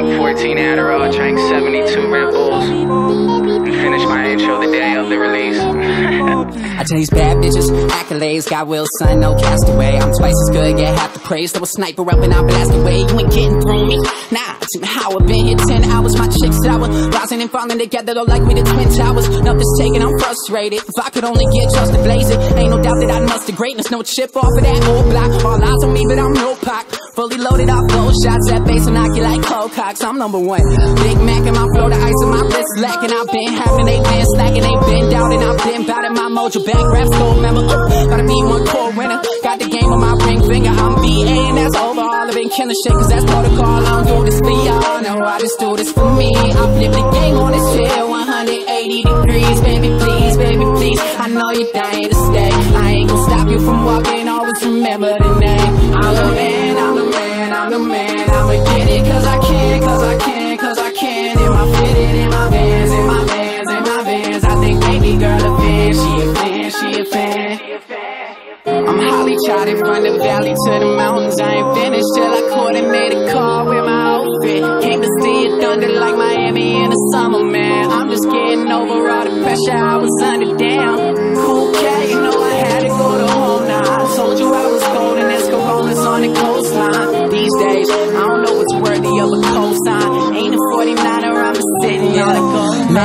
Drink 14 Adderall, drank 72 Red Bulls, and finished my intro the day of the release. I tell these bad bitches, accolades, got will, son, no castaway. I'm twice as good, get half the praise. Throw a sniper up and I blast away. You ain't getting through me. Nah, too how I've been here 10 hours. My chick's sour, rising and falling together, though like we the Twin Towers. Nothing's taken, I'm frustrated. If I could only get just to blaze it, ain't no doubt that I muster greatness. No chip off of that old block. All eyes on me, but I'm no pop. Fully loaded off those shots, at bass and knock you like cold. I'm number one. Big Mac in my flow, the ice in my wrist lacking. I've been having, they been slacking, they been doubting. I've been bout my mojo, back raps, gold member. Gotta be one core winner. Got the game on my ring finger. I'm BA and that's over. All I've been killing shit, cause that's protocol. I don't do this for y'all. No, I just do this for me. I flip the game on this chair, 180 degrees. Baby, please, baby, please. I know you're dying to stay. I ain't gonna stop you from walking. Always remember the The man. I'ma get it cause I can, cause I can, cause I can. Am I fitted in my vans, in my vans, in my vans? I think baby girl a fan, she a fan, she a fan. I'm Holly charted from the valley to the mountains. I ain't finished till I coordinate a car with my outfit. Came to see it thunder like Miami in the summer, man. I'm just getting over all the pressure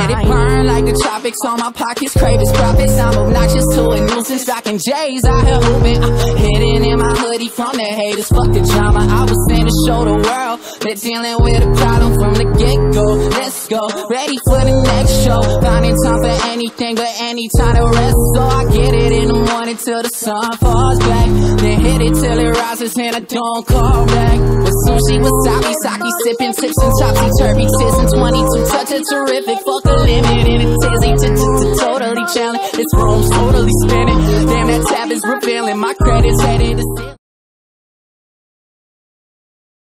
Let it burn like the tropics on my pockets, crave its profits. I'm obnoxious to a nuisance, rocking J's out here hooping. Uh, hidden in my hoodie from the haters, fuck the drama. I was sent to show the world they're dealing with a problem from the get go. Let's go, ready for show. Finding time for anything but any time to rest. So I get it in the morning till the sun falls back. Then hit it till it rises and I don't call back. With sushi, wasabi, sake, sipping tips and topsy turvy tits and 22 touch a terrific. Fuck the limit in a tizzy, totally challenge. This room's totally spinning. Damn, that tab is revealing my credit.